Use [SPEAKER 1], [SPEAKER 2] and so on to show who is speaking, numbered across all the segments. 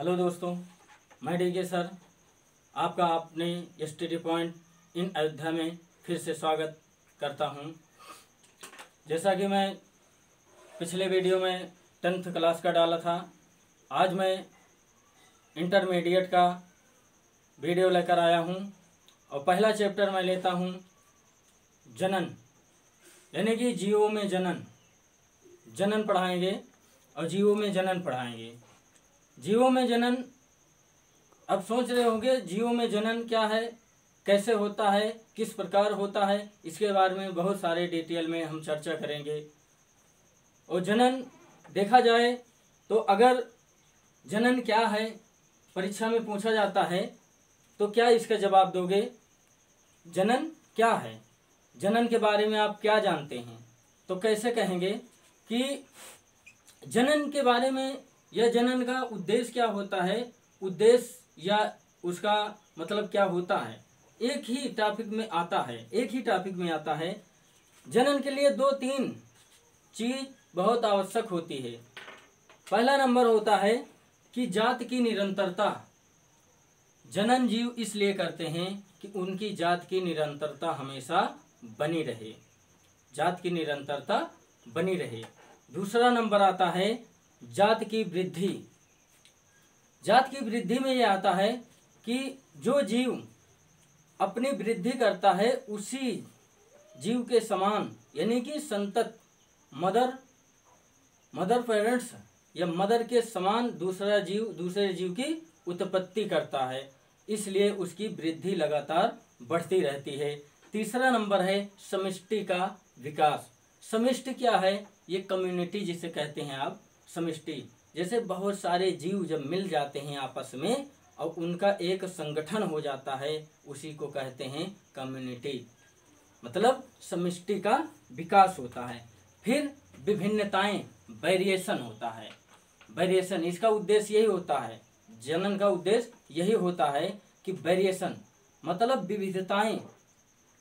[SPEAKER 1] Hello दोस्तों, मैं D sir. आपका अपने स्टडी पॉइंट इन अयोध्या में फिर से स्वागत करता हूँ। जैसा कि मैं पिछले वीडियो में टेंथ क्लास का डाला था, आज मैं इंटरमीडिएट का वीडियो लेकर आया हूँ और पहला चैप्टर मैं लेता हूँ, जनन। यानी कि जीवों में जनन। जनन पढ़ाएँगे और जीवों में जनन पढ़ाएँगे। जीवों में जनन अब सोच रहे होंगे, जीवों में जनन क्या है, कैसे होता है, किस प्रकार होता है, इसके बारे में बहुत सारे डिटेल में हम चर्चा करेंगे। और जनन देखा जाए तो अगर जनन क्या है, परीक्षा में पूछा जाता है तो क्या इसका जवाब दोगे? जनन क्या है? जनन के बारे में आप क्या जानते हैं? तो कैसे कहेंगे कि जनन के बारे में यह जनन का उद्देश्य क्या होता है? उद्देश्य या उसका मतलब क्या होता है? एक ही टॉपिक में आता है, एक ही टॉपिक में आता है। जनन के लिए दो तीन चीज़ बहुत आवश्यक होती है। पहला नंबर होता है कि जात की निरंतरता। जनन जीव इसलिए करते हैं कि उनकी जात की निरंतरता हमेशा बनी रहे। जात की निरंतरता बनी रहे। दूसरा नंबर आता है जात की वृद्धि। जात की वृद्धि में यह आता है कि जो जीव अपनी वृद्धि करता है, उसी जीव के समान, यानी कि संतत, मदर मदर पेरेंट्स, या मदर के समान दूसरा जीव, दूसरे जीव की उत्पत्ति करता है। इसलिए उसकी वृद्धि लगातार बढ़ती रहती है। तीसरा नंबर है समिष्टि का विकास। समष्टि क्या है? ये कम्युनिटी जिसे कहते हैं आप समष्टि। जैसे बहुत सारे जीव जब मिल जाते हैं आपस में, और उनका एक संगठन हो जाता है, उसी को कहते हैं कम्युनिटी मतलब समष्टि का विकास होता है। फिर विभिन्नताएँ वेरिएशन होता है। वेरिएशन इसका उद्देश्य यही होता है। जनन का उद्देश्य यही होता है कि वेरिएशन मतलब विविधताएँ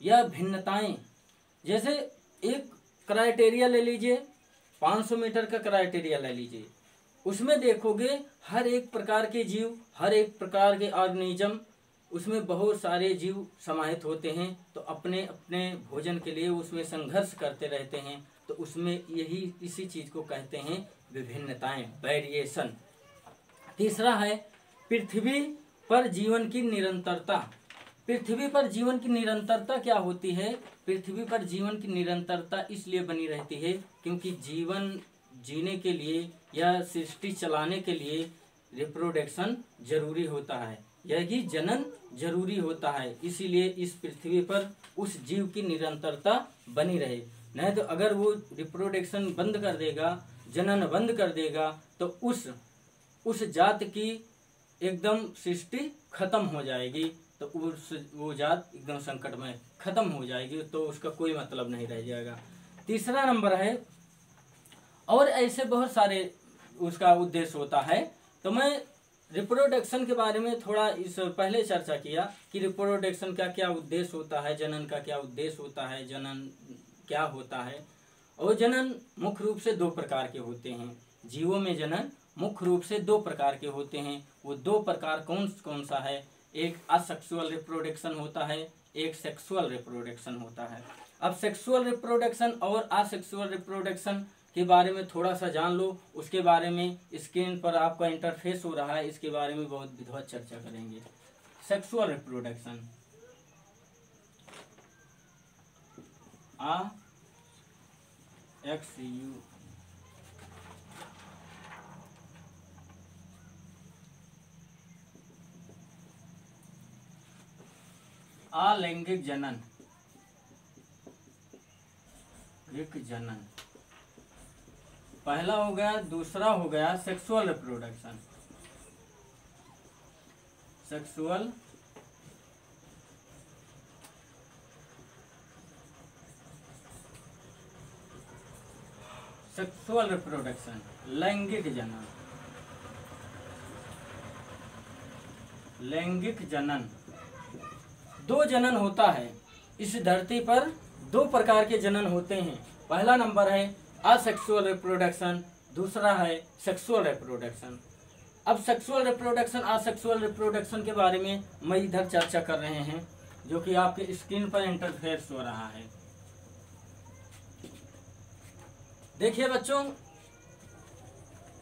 [SPEAKER 1] या भिन्नताएँ। जैसे एक क्राइटेरिया ले लीजिए 500 मीटर का क्राइटेरिया ले लीजिए। उसमें देखोगे हर एक प्रकार के जीव, हर एक प्रकार के ऑर्गेनिज्म, उसमें बहुत सारे जीव समाहित होते हैं तो अपने अपने भोजन के लिए उसमें संघर्ष करते रहते हैं तो उसमें यही इसी चीज़ को कहते हैं विभिन्नताएँ वेरिएशन तीसरा है, पृथ्वी पर जीवन की निरंतरता। पृथ्वी पर जीवन की निरंतरता क्या होती है? पृथ्वी पर जीवन की निरंतरता इसलिए बनी रहती है क्योंकि जीवन जीने के लिए या सृष्टि चलाने के लिए रिप्रोडक्शन ज़रूरी होता है। यही जनन ज़रूरी होता है। इसीलिए इस पृथ्वी पर उस जीव की निरंतरता बनी रहे। नहीं तो अगर वो रिप्रोडक्शन बंद कर देगा, जनन बंद कर देगा तो उस उस जात की एकदम सृष्टि खत्म हो जाएगी। तो उस, वो जात एकदम संकट में खत्म हो जाएगी तो उसका कोई मतलब नहीं रह जाएगा। तीसरा नंबर है, और ऐसे बहुत सारे उसका उद्देश्य होता है। तो मैं रिप्रोडक्शन के बारे में थोड़ा इस पहले चर्चा किया कि रिप्रोडक्शन का क्या उद्देश्य होता है, जनन का क्या उद्देश्य होता है, जनन क्या होता है? और जनन मुख्य रूप से दो प्रकार के होते हैं। जीवों में जनन मुख्य रूप से दो प्रकार के होते हैं। वो दो प्रकार कौन कौन सा है? एक असेक्सुअल रिप्रोडक्शन होता है, एक सेक्सुअल रिप्रोडक्शन होता है। अब सेक्सुअल रिप्रोडक्शन और असेक्सुअल रिप्रोडक्शन के बारे में थोड़ा सा जान लो। उसके बारे में स्क्रीन पर आपका इंटरफेस हो रहा है, इसके बारे में बहुत विधवत चर्चा करेंगे। Sexual reproduction asexual अलैंगिक जनन। रिक जनन। पहला हो गया, दूसरा हो गया sexual reproduction sexual sexual reproduction लैंगिक जनन। लैंगिक जनन। दो जनन होता है। इस धरती पर दो प्रकार के जनन होते हैं। पहला नंबर है असेक्सुअल रिप्रोडक्शन दूसरा है सेक्सुअल रिप्रोडक्शन अब सेक्सुअल रिप्रोडक्शन सेक्सुअल रिप्रोडक्शन के बारे में मैं इधर चर्चा कर रहे हैं, जो कि आपके स्क्रीन पर इंटरफेयर हो रहा है। देखिए बच्चों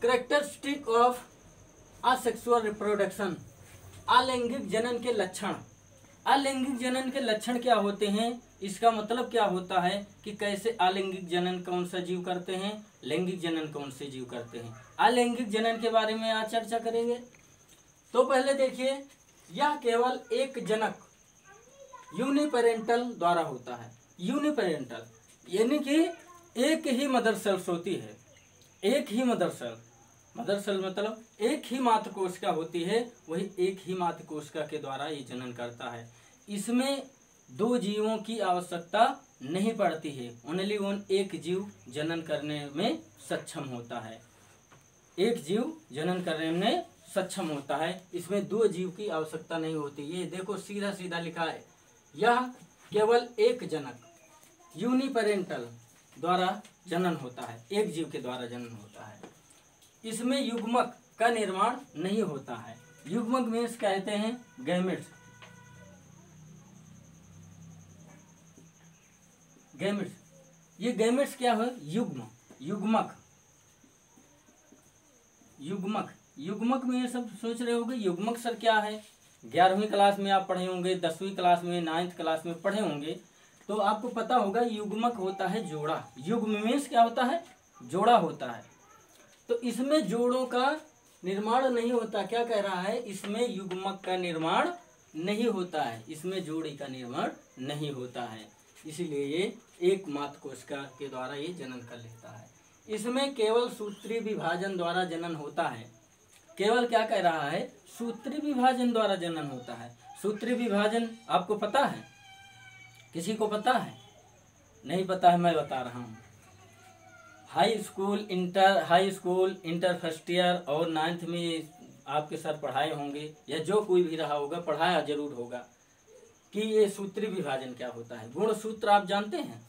[SPEAKER 1] करेक्टरिस्टिक ऑफ़ असेक्सुअल रिप्रोडक्शन अलैंगिक जनन के लक्षण। अलैंगिक जनन के लक्षण क्या होते हैं? इसका मतलब क्या होता है कि कैसे अलैंगिक जनन कौन सा जीव करते हैं? लैंगिक जनन कौन से जीव करते हैं? अलैंगिक जनन के बारे में आज चर्चा करेंगे। तो पहले देखिए, यह केवल एक जनक यूनिपेरेंटल द्वारा होता है। यूनिपेरेंटल यानी कि एक ही मदर सेल्स होती है। एक ही मदर सेल मदर सेल मतलब एक ही मातृ कोशिका होती है, वही एक ही मातृ कोशिका के द्वारा ये जनन करता है। इसमें दो जीवों की आवश्यकता नहीं पड़ती है। ओनली वन एक जीव जनन करने में सक्षम होता है। एक जीव जनन करने में सक्षम होता है। इसमें दो जीव की आवश्यकता नहीं होती। ये देखो सीधा सीधा लिखा है। यह केवल एक जनक यूनिपेरेंटल द्वारा जनन होता है। एक जीव के द्वारा जनन होता है। इसमें युग्मक का निर्माण नहीं होता है। युग्मक मीन्स कहते हैं गैमिट्स गैमिट्स ये गैमिट्स क्या है? युग्म। युग्मक। युग्मक। युग्मक में ये सब सोच रहे होंगे, युग्मक सर क्या है? ग्यारहवीं क्लास में आप पढ़े होंगे, दसवीं क्लास में नाइन्थ क्लास में पढ़े होंगे तो आपको पता होगा, युग्मक होता है जोड़ा। युग्म मीन्स क्या होता है? जोड़ा होता है। तो इसमें जोड़ों का निर्माण नहीं होता। क्या कह रहा है? इसमें युग्मक का निर्माण नहीं होता है। इसमें जोड़ी का निर्माण नहीं होता है। इसीलिए ये एक मात कोशिका के द्वारा ये जनन कर लेता है। इसमें केवल सूत्री विभाजन द्वारा जनन होता है। केवल क्या कह रहा है? सूत्री विभाजन द्वारा जनन होता है। सूत्री विभाजन आपको पता है? किसी को पता है? नहीं पता है, मैं बता रहा हूँ। High school, inter, high school, inter first year और नाइन्थ में आपके सर पढ़ाए होंगे या जो कोई भी रहा होगा, पढ़ाया ज़रूर होगा कि ये सूत्री विभाजन क्या होता है। गुण सूत्र आप जानते हैं?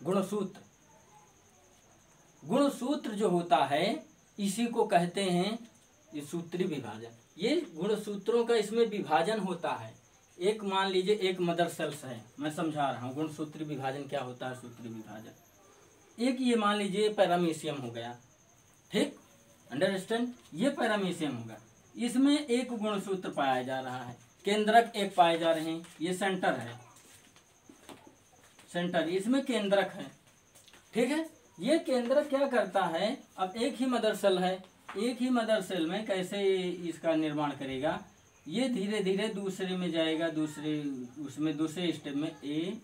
[SPEAKER 1] गुणसूत्र गुणसूत्र जो होता है, इसी को कहते हैं ये सूत्री विभाजन। ये गुणसूत्रों का इसमें विभाजन होता है। एक मान लीजिए एक मदर सेल्स है, मैं समझा रहा हूँ गुणसूत्री विभाजन क्या होता है, सूत्री विभाजन। एक ये मान लीजिए पैरामीशियम हो गया, ठीक? अंडरस्टैंड ये पैरामीशियम होगा। इसमें एक गुणसूत्र पाया जा रहा है। केंद्रक एक पाए जा रहे हैं। ये सेंटर है। सेंटर इसमें केंद्रक है। ठीक है? ये केंद्रक क्या करता है? अब एक ही मदर सेल है। एक ही मदर सेल में कैसे इसका निर्माण करेगा? ये धीरे धीरे दूसरे में जाएगा। दूसरे, उसमें, दूसरे स्टेप में ए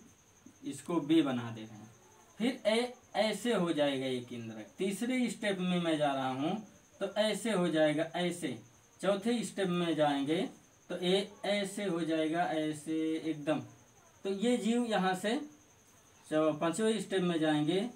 [SPEAKER 1] इसको बी बना दे रहे हैं। फिर ए ऐसे हो जाएगा ये केंद्र तीसरे स्टेप में मैं जा रहा हूँ तो ऐसे हो जाएगा ऐसे। चौथे स्टेप में जाएँगे तो ए ऐसे हो जाएगा ऐसे एकदम। तो ये जीव यहाँ से पाँचवें स्टेप में जाएँगे,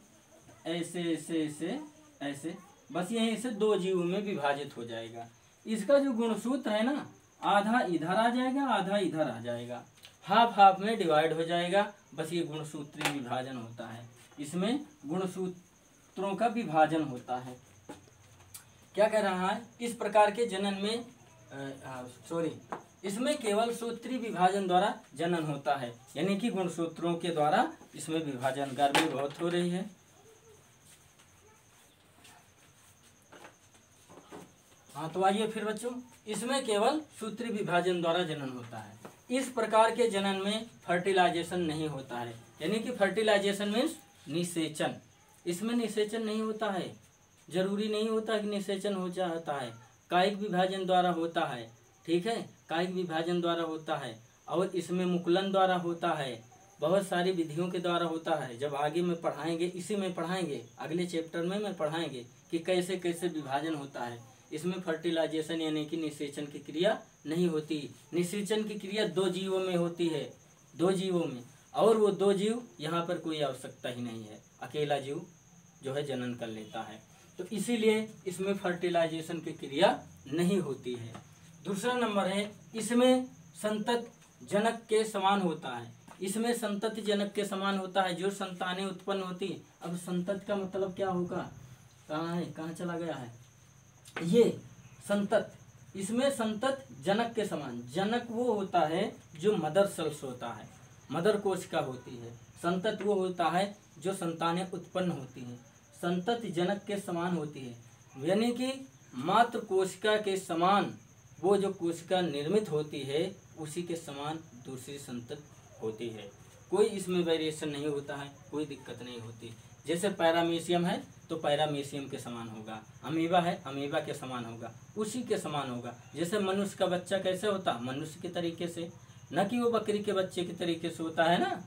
[SPEAKER 1] ऐसे ऐसे ऐसे ऐसे। बस यहीं से दो जीव में विभाजित हो जाएगा। इसका जो गुणसूत्र है ना, आधा इधर आ जाएगा, आधा इधर आ जाएगा। हाफ़ हाफ़ में डिवाइड हो जाएगा, बस ये गुणसूत्री विभाजन होता है। इसमें गुणसूत्रों का विभाजन होता है। क्या कह रहा है? इस प्रकार के जनन में सॉरी इसमें केवल सूत्री विभाजन द्वारा जनन होता है। यानी कि गुणसूत्रों के द्वारा इसमें विभाजन। गर्मी बहुत हो रही है। हाँ तो आइए फिर बच्चों, इसमें केवल सूत्री विभाजन द्वारा जनन होता है। इस प्रकार के जनन में फर्टिलाइजेशन नहीं होता है। यानी कि फर्टिलाइजेशन मीन्स निषेचन। इसमें निषेचन नहीं होता है। ज़रूरी नहीं होता कि निषेचन हो जाता है। कायिक विभाजन द्वारा होता है। ठीक है? कायिक विभाजन द्वारा होता है और इसमें मुकुलन द्वारा होता है। बहुत सारी विधियों के द्वारा होता है। जब आगे में पढ़ाएँगे, इसी में पढ़ाएँगे। अगले चैप्टर में मैं पढ़ाएँगे कि कैसे कैसे विभाजन होता है। इसमें फर्टिलाइजेशन यानी कि निषेचन की क्रिया नहीं होती। निषेचन की क्रिया दो जीवों में होती है। दो जीवों में। और वो दो जीव यहाँ पर कोई आवश्यकता ही नहीं है। अकेला जीव जो है जनन कर लेता है। तो इसीलिए इसमें फर्टिलाइजेशन की क्रिया नहीं होती है। दूसरा नंबर है, इसमें संतत जनक के समान होता है। इसमें संतत जनक के समान होता है, जो संतानें उत्पन्न होती अब संतत का मतलब क्या होगा? कहाँ है? कहाँ चला गया है? ये संतत, इसमें संतत जनक के समान। जनक वो होता है जो मदर सेल्स होता है। मदर कोशिका होती है। संतत वो होता है जो संतानें उत्पन्न होती हैं। संतत जनक के समान होती है। यानी कि मात्र कोशिका के समान वो जो कोशिका निर्मित होती है, उसी के समान दूसरी संतत होती है। कोई इसमें वेरिएशन नहीं होता है, कोई दिक्कत नहीं होती। जैसे पैरामीशियम है तो पैरामीशियम के समान होगा। अमीबा है अमीबा के समान होगा। उसी के समान होगा। जैसे मनुष्य का बच्चा कैसे होता? मनुष्य के तरीके से। न कि वो बकरी के बच्चे के तरीके से होता है ना?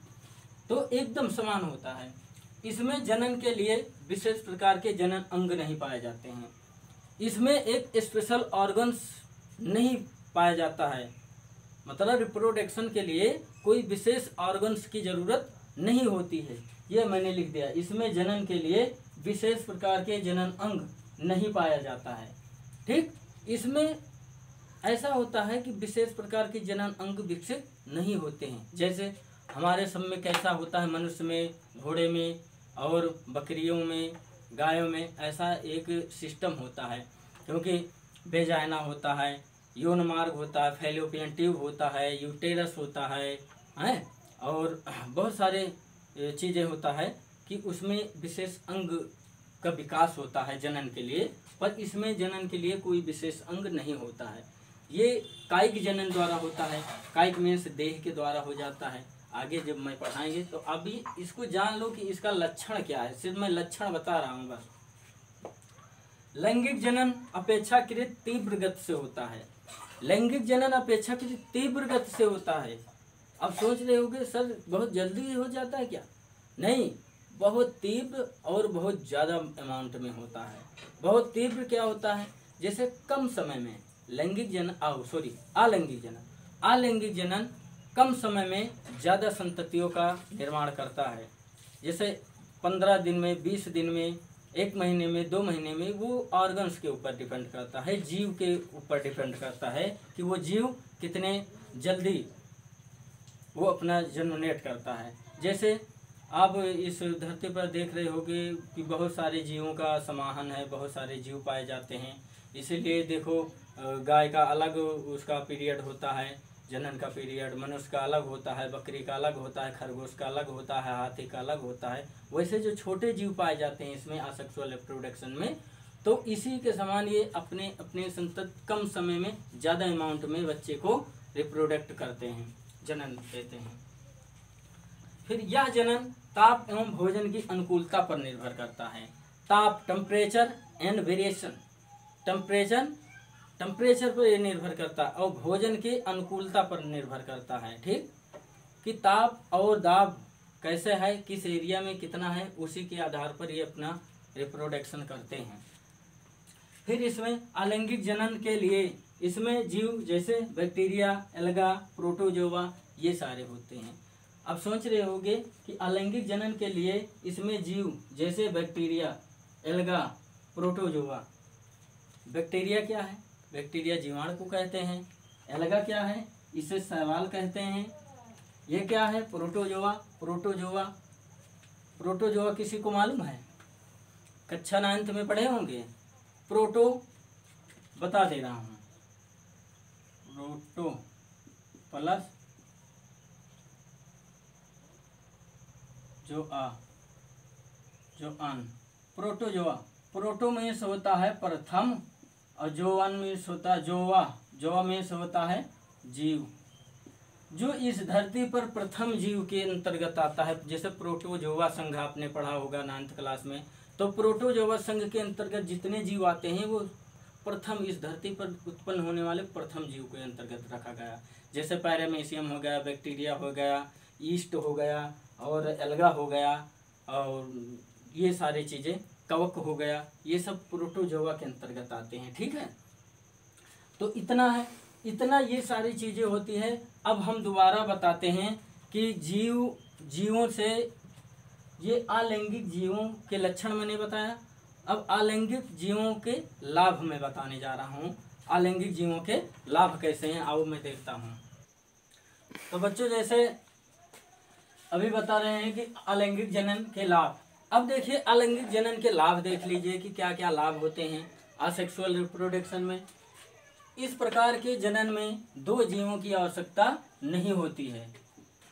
[SPEAKER 1] तो एकदम समान होता है। इसमें जनन के लिए विशेष प्रकार के जनन अंग नहीं पाए जाते हैं। इसमें एक स्पेशल ऑर्गन्स नहीं पाया जाता है। मतलब रिप्रोडक्शन के लिए कोई विशेष ऑर्गन्स की ज़रूरत नहीं होती है। यह मैंने लिख दिया। इसमें जनन के लिए विशेष प्रकार के जनन अंग नहीं पाया जाता है। ठीक? इसमें ऐसा होता है कि विशेष प्रकार के जनन अंग विकसित नहीं होते हैं। जैसे हमारे सब में कैसा होता है मनुष्य में, घोड़े में और बकरियों में, गायों में ऐसा एक सिस्टम होता है, क्योंकि बेजायना होता है, यौन मार्ग होता है, फेलोपियन ट्यूब होता है, यूटेरस होता है, हैं? और बहुत सारे चीज़ें होता है कि उसमें विशेष अंग का विकास होता है जनन के लिए, पर इसमें जनन के लिए कोई विशेष अंग नहीं होता है। ये कायिक जनन द्वारा होता है, कायिक में से देह के द्वारा हो जाता है। आगे जब मैं पढ़ाएँगे तो अभी इसको जान लो कि इसका लक्षण क्या है। सिर्फ़ मैं लक्षण बता रहा हूँ बस। लैंगिक जनन अपेक्षाकृत तीव्र गति से होता है। लैंगिक जनन अपेक्षाकृत तीव्र गति से होता है। अब सोच रहे होगे, सर, बहुत जल्दी हो जाता है क्या? नहीं, बहुत तीव्र और बहुत ज़्यादा अमाउंट में होता है। बहुत तीव्र क्या होता है? जैसे कम समय में। लैंगिक जनन आओ सॉरी अलैंगिक जनन। अलैंगिक जनन कम समय में ज़्यादा संततियों का निर्माण करता है। जैसे पंद्रह दिन में, बीस दिन में, एक महीने में, दो महीने में वो ऑर्गन्स के ऊपर डिपेंड करता है, जीव के ऊपर डिपेंड करता है कि वो जीव कितने जल्दी वो अपना जनरेट करता है। जैसे आप इस धरती पर देख रहे होंगे कि बहुत सारे जीवों का समाहन है, बहुत सारे जीव पाए जाते हैं। इसीलिए देखो गाय का अलग उसका पीरियड होता है, जनन का पीरियड, मनुष्य का अलग होता है, बकरी का अलग होता है, खरगोश का अलग होता है, हाथी का अलग होता है, वैसे जो छोटे जीव पाए जाते हैं इसमें असेक्सुअल रिप्रोडक्शन में तो इसी के समान ये अपने अपने संतत कम समय में ज़्यादा अमाउंट में बच्चे को रिप्रोडक्ट करते हैं, जनन देते हैं। फिर यह जनन ताप एवं भोजन की अनुकूलता पर निर्भर करता है। ताप temperature and variation temperature temperature पर यह निर्भर करता है और भोजन की अनुकूलता पर निर्भर करता है, ठीक? कि ताप और दाब कैसे है, किस एरिया में कितना है, उसी के आधार पर ये अपना रिप्रोडक्शन करते हैं। फिर इसमें अलैंगिक जनन के लिए इसमें जीव जैसे बैक्टीरिया एल्गा प्रोटोजोवा ये सारे होते हैं। अब सोच रहे होंगे कि अलैंगिक जनन के लिए इसमें जीव जैसे बैक्टीरिया एल्गा प्रोटोजोवा बैक्टीरिया क्या है? बैक्टीरिया जीवाणु को कहते हैं। एल्गा क्या है? इसे सवाल कहते हैं। ये क्या है? प्रोटोजोआ। प्रोटोजोआ। प्रोटोजोआ किसी को मालूम है? कक्षा नाइन्थ में पढ़े होंगे। प्रोटो, बता दे रहा हूँ। प्रोटो प्लस जो आ, जो अन। प्रोटोजोआ। प्रोटो मीन्स होता है प्रथम और जो अन मीन्स होता है जोवा जोवा मीन्स होता है जीव। जो इस धरती पर प्रथम जीव के अंतर्गत आता है, जैसे प्रोटोजोवा संघ आपने पढ़ा होगा नाइन्थ क्लास में तो प्रोटोजोवा संघ के अंतर्गत जितने जीव आते हैं, वो प्रथम इस धरती पर उत्पन्न होने वाले प्रथम जीव के अंतर्गत रखा गया। जैसे पैरामेशियम हो गया, बैक्टीरिया हो गया ईस्ट हो गया और एल्गा हो गया और ये सारी चीज़ें कवक हो गया, ये सब प्रोटोजोवा के अंतर्गत आते हैं, ठीक है? तो इतना है, इतना ये सारी चीज़ें होती है। अब हम दोबारा बताते हैं कि जीव, जीवों से ये अलैंगिक जीवों के लक्षण मैंने बताया। अब अलैंगिक जीवों के लाभ मैं बताने जा रहा हूँ। अलैंगिक जीवों के लाभ कैसे हैं, आओ मैं देखता हूँ। तो बच्चों, जैसे अभी बता रहे हैं कि अलैंगिक जनन के लाभ। अब देखिए, अलैंगिक जनन के लाभ देख लीजिए कि क्या क्या लाभ होते हैं असेक्सुअल रिप्रोडक्शन में। इस प्रकार के जनन में दो जीवों की आवश्यकता नहीं होती है।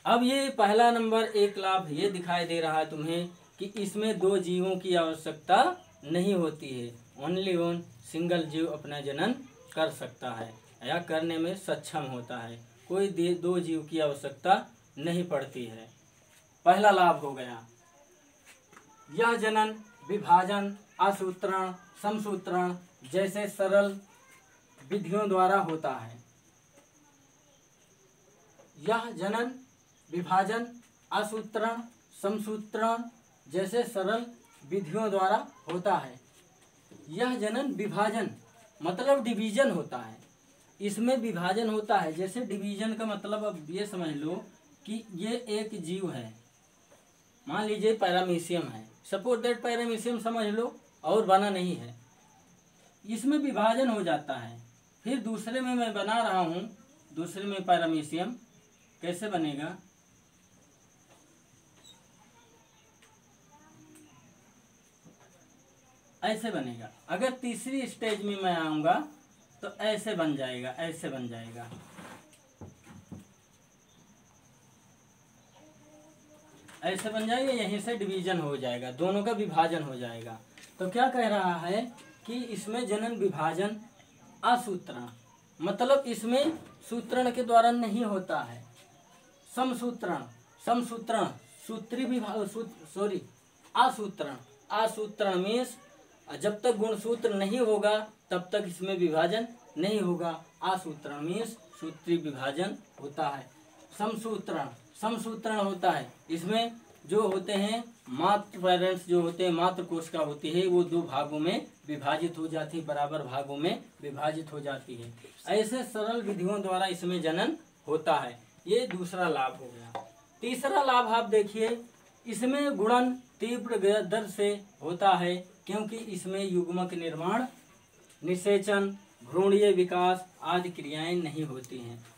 [SPEAKER 1] अब ये पहला नंबर एक लाभ ये दिखाई दे रहा है तुम्हें कि इसमें दो जीवों की आवश्यकता नहीं होती है। ओनली ओन सिंगल जीव अपना जनन कर सकता है या करने में सक्षम होता है। कोई दो जीव की आवश्यकता नहीं पड़ती है। पहला लाभ हो गया। यह जनन विभाजन असूत्रण समसूत्रण जैसे सरल विधियों द्वारा होता है। यह जनन विभाजन असूत्रण समसूत्रण जैसे सरल विधियों द्वारा होता है। यह जनन विभाजन मतलब डिवीज़न होता है। इसमें विभाजन होता है। जैसे डिवीज़न का मतलब अब ये समझ लो कि ये एक जीव है। मान लीजिए पैरामीशियम है। सपोज़ दैट पैरामीशियम समझ लो, और बना नहीं है। इसमें विभाजन हो जाता है। फिर दूसरे में मैं बना रहा हूँ। दूसरे में पैरामीशियम कैसे बनेगा? ऐसे बनेगा। अगर तीसरी स्टेज में मैं आऊँगा तो ऐसे बन जाएगा, ऐसे बन जाएगा। ऐसे बन जाएगा, यहीं से डिवीज़न हो जाएगा, दोनों का विभाजन हो जाएगा। तो क्या कह रहा है कि इसमें जनन विभाजन असूत्रण मतलब इसमें सूत्रण के द्वारा नहीं होता है। समसूत्रण समसूत्रण, सूत्री विभाग सॉरी असूत्रण असूत्रण मीन्स जब तक गुणसूत्र नहीं होगा, तब तक इसमें विभाजन नहीं होगा। असूत्रण मीन्स सूत्री विभाजन होता है। समसूत्रण समसूत्रण होता है। इसमें जो होते हैं, मात्र पेरेंट्स जो होते हैं, मात्र कोशिका होती है, वो दो भागों में विभाजित हो जाती है, बराबर भागों में विभाजित हो जाती है। ऐसे सरल विधियों द्वारा इसमें जनन होता है। ये दूसरा लाभ हो गया। तीसरा लाभ आप देखिए, इसमें गुणन तीव्र दर से होता है, क्योंकि इसमें युग्मक निर्माण, निषेचन भ्रूणीय विकास आदि क्रियाएँ नहीं होती हैं।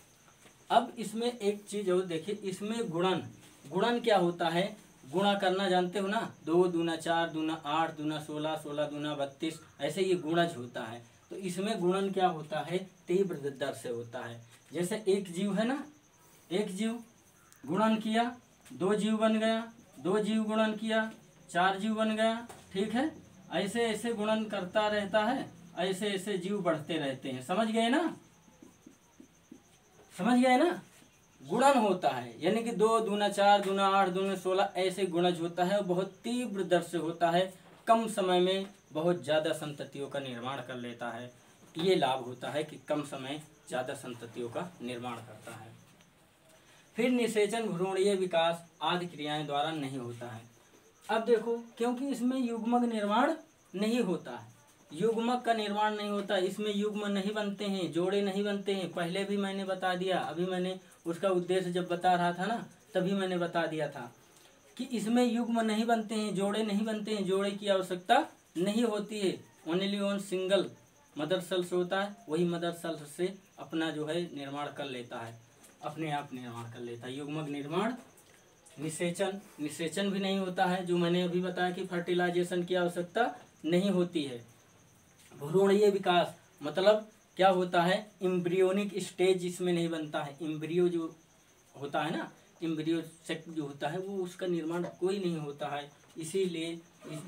[SPEAKER 1] अब इसमें एक चीज़ और देखिए, इसमें गुणन। गुणन क्या होता है? गुणा करना जानते हो ना? दो दूना चार दूना आठ दूना सोलह सोलह दूना बत्तीस, ऐसे ये गुणज होता है। तो इसमें गुणन क्या होता है? तीव्र दर से होता है। जैसे एक जीव है ना? एक जीव गुणन किया, दो जीव बन गया, दो जीव गुणन किया, चार जीव बन गया, ठीक है? ऐसे ऐसे गुणन करता रहता है, ऐसे ऐसे जीव बढ़ते रहते हैं। समझ गए ना? समझ गए ना? गुणन होता है। यानी कि दो दूना चार दूना आठ दूना सोलह ऐसे गुणज होता है, बहुत तीव्र दर से होता है, कम समय में बहुत ज़्यादा संततियों का निर्माण कर लेता है। ये लाभ होता है कि कम समय ज़्यादा संततियों का निर्माण करता है। फिर निषेचन भ्रूणीय विकास आदि क्रियाएँ द्वारा नहीं होता है। अब देखो, क्योंकि इसमें युग्मक निर्माण नहीं होता है। युग्मक का निर्माण नहीं होता, इसमें युग्म नहीं बनते हैं, जोड़े नहीं बनते हैं। पहले भी मैंने बता दिया, अभी मैंने उसका उद्देश्य जब बता रहा था ना, तभी मैंने बता दिया था कि इसमें युग्म नहीं बनते हैं, जोड़े नहीं बनते हैं, जोड़े की आवश्यकता नहीं होती है। Only own single mother cells होता है, वही मदर सेल्स से अपना जो है निर्माण कर लेता है, अपने आप निर्माण कर लेता है। युग्मक निर्माण, निषेचन निषेचन भी नहीं होता है, जो मैंने अभी बताया कि फर्टिलाइजेशन की आवश्यकता नहीं होती है। भ्रूणीय विकास मतलब क्या होता है? इम्ब्रियोनिक स्टेज इसमें नहीं बनता है। इम्ब्रियो जो होता है ना इम्ब्रियो सेक्ट जो होता है, वो उसका निर्माण कोई नहीं होता है। इसीलिए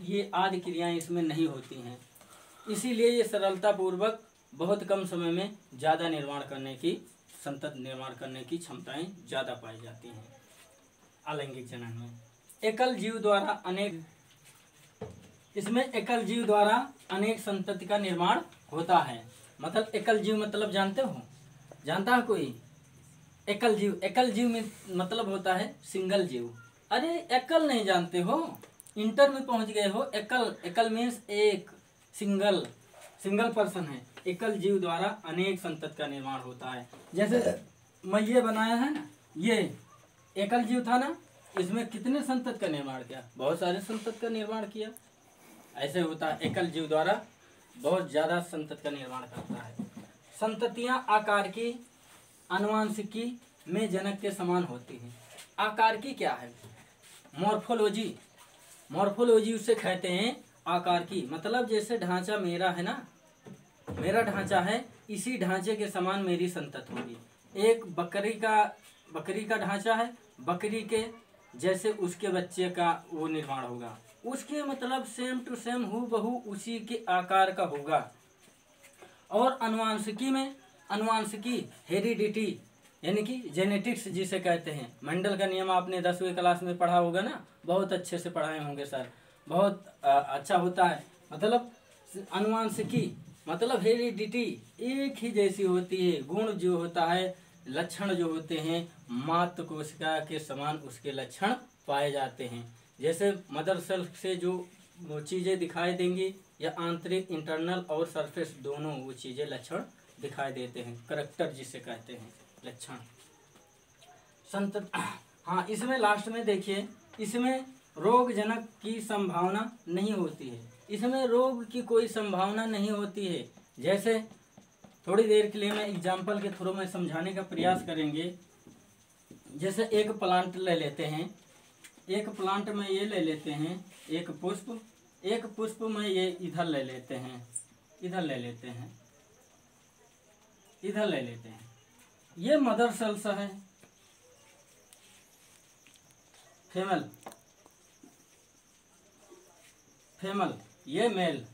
[SPEAKER 1] ये आदि क्रियाएँ इसमें नहीं होती हैं। इसीलिए ये सरलता पूर्वक बहुत कम समय में ज़्यादा निर्माण करने की, संतत निर्माण करने की क्षमताएँ ज़्यादा पाई जाती हैं। अलैंगिक जनन में। एकल जीव द्वारा अनेक इसमें एकल जीव द्वारा अनेक संतति का निर्माण होता है। मतलब एकल जीव मतलब जानते हो? जानता है कोई? एकल जीव। एकल जीव में मतलब होता है सिंगल जीव। अरे, एकल नहीं जानते हो? इंटर में पहुँच गए हो। एकल एकल मीन्स एक, सिंगल। सिंगल पर्सन है। एकल जीव द्वारा अनेक संतत का निर्माण होता है। जैसे मैं ये बनाया है ना, ये एकल जीव था ना, इसमें कितने संतत का निर्माण किया? बहुत सारे संतत का निर्माण किया। ऐसे होता है, एकल जीव द्वारा बहुत ज़्यादा संतत का निर्माण करता है। संततियाँ आकार की, अनुवांशिकी में जनक के समान होती हैं। आकार की क्या है? मॉर्फोलॉजी। मॉर्फोलॉजी उसे कहते हैं आकार की। मतलब जैसे ढांचा मेरा है ना? मेरा ढांचा है, इसी ढांचे के समान मेरी संतत होगी। एक बकरी का बकरी का ढांचा है, बकरी के जैसे उसके बच्चे का वो निर्माण होगा। उसके मतलब सेम टू सेम हु बहु उसी के आकार का होगा। और अनुवांशिकी में अनुवांशिकी हेरिडिटी यानी कि जेनेटिक्स जिसे कहते हैं। मंडल का नियम आपने दसवीं क्लास में पढ़ा होगा ना? बहुत अच्छे से पढ़ाए होंगे सर बहुत आ, अच्छा होता है। मतलब अनुवांशिकी मतलब हेरिडिटी एक ही जैसी होती है। गुण जो होता है लक्षण जो होते हैं मातृ कोशिका के समान उसके लक्षण पाए जाते हैं। जैसे मदर सेल्फ से जो चीज़ें दिखाई देंगी, या आंतरिक इंटरनल और सरफेस दोनों वो चीज़ें लक्षण दिखाई देते हैं करेक्टर जिसे कहते हैं, लक्षण। संत हाँ इसमें लास्ट में देखिए, इसमें रोग जनक की संभावना नहीं होती है। इसमें रोग की कोई संभावना नहीं होती है। जैसे थोड़ी देर के लिए मैं एग्ज़ाम्पल के थ्रू में समझाने का प्रयास करेंगे। जैसे एक प्लांट ले लेते हैं एक प्लांट में ये ले लेते हैं, एक पुष्प एक पुष्प में ये इधर ले लेते हैं, इधर ले लेते हैं, इधर ले लेते हैं। ये मदर सेल्स है। फीमेल फीमेल ये मेल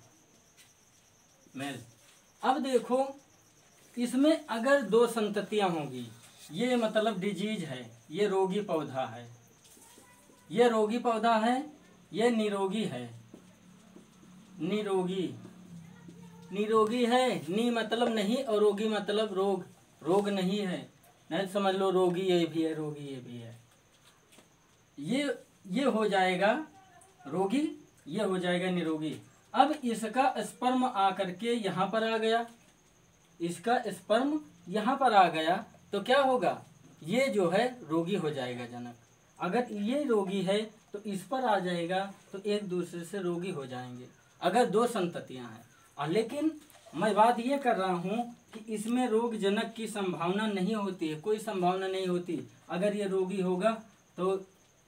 [SPEAKER 1] मेल अब देखो, इसमें अगर दो संततियाँ होंगी, ये मतलब डिज़ीज़ है, ये रोगी पौधा है। ये रोगी पौधा है, ये निरोगी है। निरोगी। निरोगी है, नी मतलब नहीं और रोगी मतलब रोग। रोग नहीं है। नहीं समझ लो रोगी ये भी है, रोगी ये भी है। ये ये हो जाएगा रोगी, ये हो जाएगा निरोगी। अब इसका स्पर्म आकर के यहाँ पर आ गया। इसका स्पर्म यहाँ पर आ गया तो क्या होगा? ये जो है रोगी हो जाएगा जनक। अगर ये रोगी है तो इस पर आ जाएगा तो एक दूसरे से रोगी हो जाएँगे। अगर दो संततियाँ हैं। और लेकिन मैं बात ये कर रहा हूँ कि इसमें रोग जनक की संभावना नहीं होती है, कोई संभावना नहीं होती। अगर ये रोगी होगा तो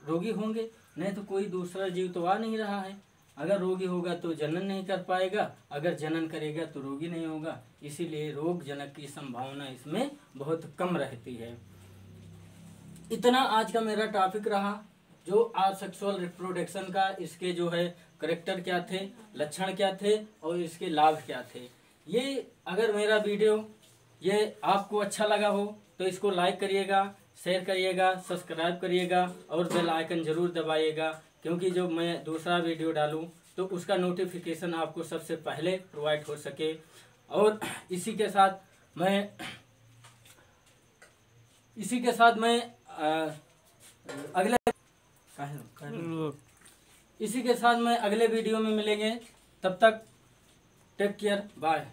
[SPEAKER 1] रोगी होंगे, नहीं तो कोई दूसरा जीव तो आ नहीं रहा है। अगर रोगी होगा तो जनन नहीं कर पाएगा। अगर जनन करेगा तो रोगी नहीं होगा। इसीलिए रोग जनक की संभावना इसमें बहुत कम रहती है। इतना आज का मेरा टॉपिक रहा, जो आज सेक्सुअल रिप्रोडक्शन का, इसके जो है करेक्टर क्या थे, लक्षण क्या थे, और इसके लाभ क्या थे। ये अगर मेरा वीडियो ये आपको अच्छा लगा हो तो इसको लाइक करिएगा शेयर करिएगा सब्सक्राइब करिएगा, और बेल आइकन ज़रूर दबाइएगा, क्योंकि जब मैं दूसरा वीडियो डालूं तो उसका नोटिफिकेशन आपको सबसे पहले प्रोवाइड हो सके। और इसी के साथ मैं, इसी के साथ मैं अगले इसी के साथ मैं अगले वीडियो में मिलेंगे। तब तक टेक केयर बाय